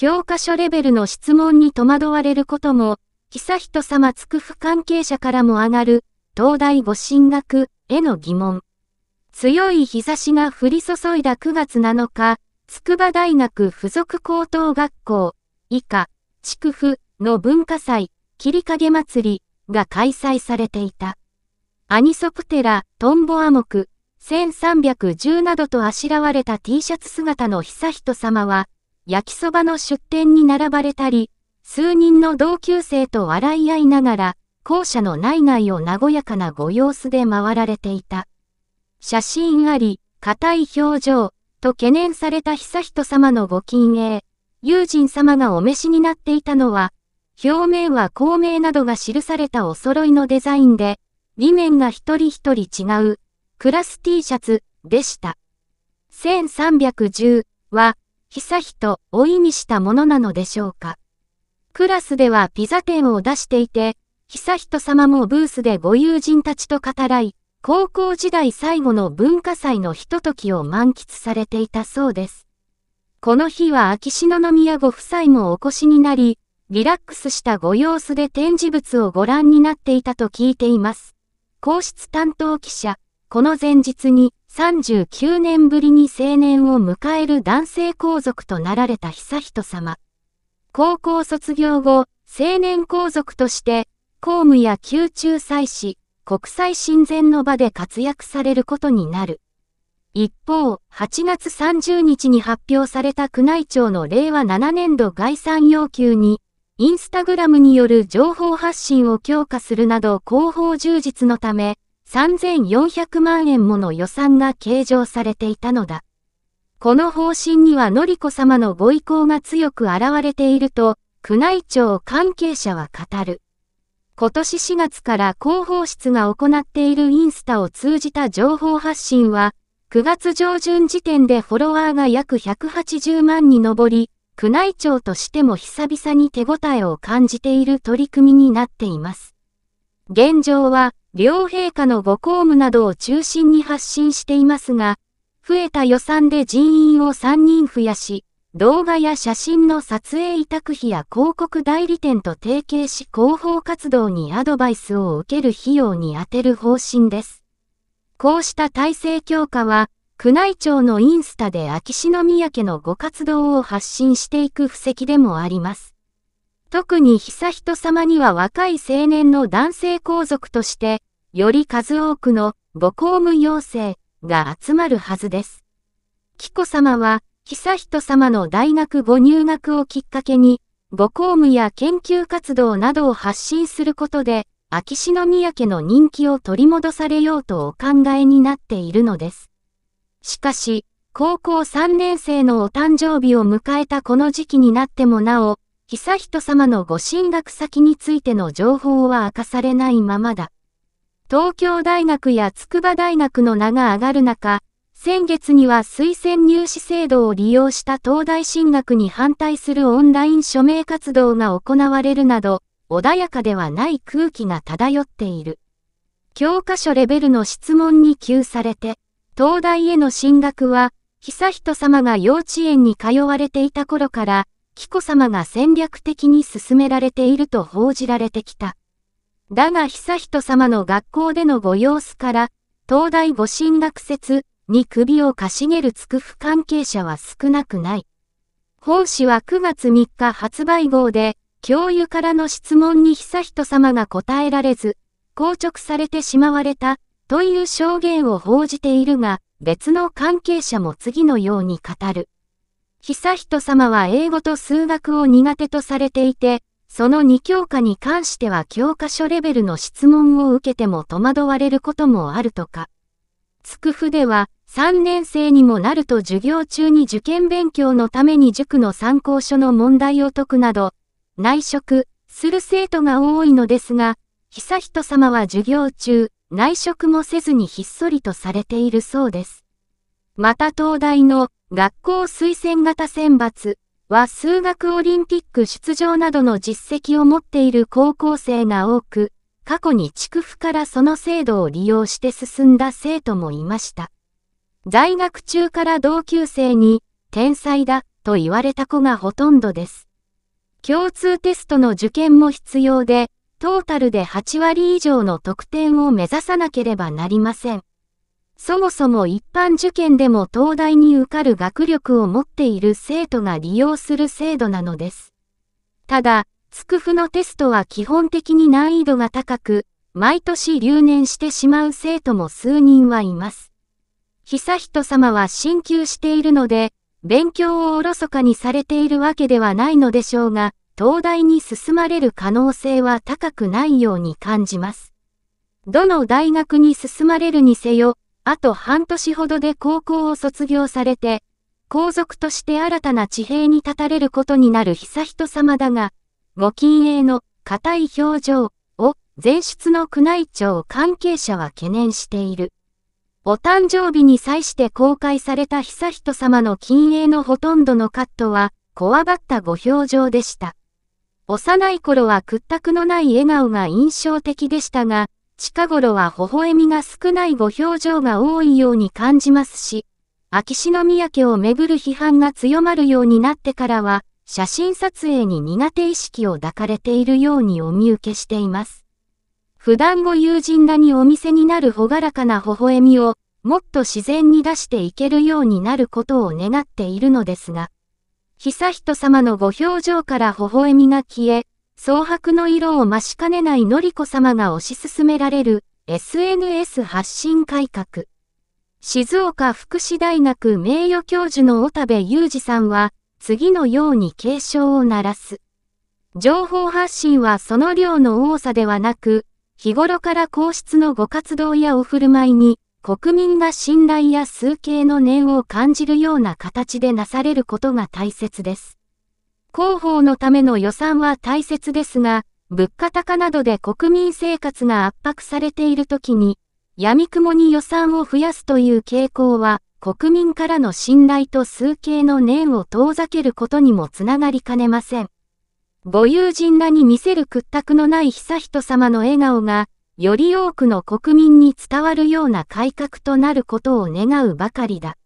教科書レベルの質問に戸惑われることも、悠仁様つくふ関係者からも上がる、東大ご進学への疑問。強い日差しが降り注いだ9月7日、筑波大学附属高等学校、以下、筑府の文化祭、切影祭りが開催されていた。アニソプテラ、トンボアモク、1310などとあしらわれた T シャツ姿の悠仁様は、焼きそばの出店に並ばれたり、数人の同級生と笑い合いながら、校舎の内外を和やかなご様子で回られていた。写真あり、硬い表情、と懸念された悠仁様のご近栄、友人様がお召しになっていたのは、表面は孔明などが記されたお揃いのデザインで、裏面が一人一人違う、クラス T シャツでした。1310は、悠仁を意味したものなのでしょうか。クラスではピザ店を出していて、悠仁様もブースでご友人たちと語らい、高校時代最後の文化祭のひとときを満喫されていたそうです。この日は秋篠宮ご夫妻もお越しになり、リラックスしたご様子で展示物をご覧になっていたと聞いています。皇室担当記者、この前日に39年ぶりに青年を迎える男性皇族となられた悠仁様。高校卒業後、青年皇族として、公務や宮中祭祀、国際親善の場で活躍されることになる。一方、8月30日に発表された宮内庁の令和7年度概算要求に、インスタグラムによる情報発信を強化するなど広報充実のため、3400万円もの予算が計上されていたのだ。この方針にはのりこ様のご意向が強く現れていると、宮内庁関係者は語る。今年4月から広報室が行っているインスタを通じた情報発信は、9月上旬時点でフォロワーが約180万に上り、宮内庁としても久々に手応えを感じている取り組みになっています。現状は、両陛下のご公務などを中心に発信していますが、増えた予算で人員を3人増やし、動画や写真の撮影委託費や広告代理店と提携し広報活動にアドバイスを受ける費用に充てる方針です。こうした体制強化は、宮内庁のインスタで秋篠宮家のご活動を発信していく布石でもあります。特に悠仁様には若い青年の男性皇族として、より数多くのご公務要請が集まるはずです。紀子様は、悠仁様の大学ご入学をきっかけに、ご公務や研究活動などを発信することで、秋篠宮家の人気を取り戻されようとお考えになっているのです。しかし、高校3年生のお誕生日を迎えたこの時期になってもなお、悠仁様のご進学先についての情報は明かされないままだ。東京大学や筑波大学の名が上がる中、先月には推薦入試制度を利用した東大進学に反対するオンライン署名活動が行われるなど、穏やかではない空気が漂っている。教科書レベルの質問に急されて、東大への進学は、悠仁様が幼稚園に通われていた頃から、紀子様が戦略的に進められていると報じられてきた。だが悠仁様の学校でのご様子から、東大ご進学説に首をかしげるつくふ関係者は少なくない。本誌は9月3日発売号で、教諭からの質問に悠仁様が答えられず、硬直されてしまわれたという証言を報じているが、別の関係者も次のように語る。悠仁様は英語と数学を苦手とされていて、その2教科に関しては教科書レベルの質問を受けても戸惑われることもあるとか。つくふでは、3年生にもなると授業中に受験勉強のために塾の参考書の問題を解くなど、内職する生徒が多いのですが、悠仁様は授業中、内職もせずにひっそりとされているそうです。また東大の学校推薦型選抜は数学オリンピック出場などの実績を持っている高校生が多く、過去に地区府からその制度を利用して進んだ生徒もいました。在学中から同級生に、天才だ、と言われた子がほとんどです。共通テストの受験も必要で、トータルで8割以上の得点を目指さなければなりません。そもそも一般受験でも東大に受かる学力を持っている生徒が利用する制度なのです。ただ、つくふのテストは基本的に難易度が高く、毎年留年してしまう生徒も数人はいます。悠仁様は進級しているので、勉強をおろそかにされているわけではないのでしょうが、東大に進まれる可能性は高くないように感じます。どの大学に進まれるにせよ、あと半年ほどで高校を卒業されて、皇族として新たな地平に立たれることになる悠仁様だが、ご近栄の硬い表情を前出の宮内庁関係者は懸念している。お誕生日に際して公開された悠仁様の近栄のほとんどのカットは、こわばったご表情でした。幼い頃は屈託のない笑顔が印象的でしたが、近頃は微笑みが少ないご表情が多いように感じますし、秋篠宮家をめぐる批判が強まるようになってからは、写真撮影に苦手意識を抱かれているようにお見受けしています。普段ご友人らにお見せになる朗らかな微笑みを、もっと自然に出していけるようになることを願っているのですが、悠仁様のご表情から微笑みが消え、蒼白の色を増しかねないのりこ様が推し進められる SNS 発信改革。静岡福祉大学名誉教授の小田部裕二さんは、次のように警鐘を鳴らす。情報発信はその量の多さではなく、日頃から皇室のご活動やお振る舞いに、国民が信頼や数形の念を感じるような形でなされることが大切です。広報のための予算は大切ですが、物価高などで国民生活が圧迫されているときに、闇雲に予算を増やすという傾向は、国民からの信頼と数形の念を遠ざけることにもつながりかねません。ご友人らに見せる屈託のない悠仁様の笑顔が、より多くの国民に伝わるような改革となることを願うばかりだ。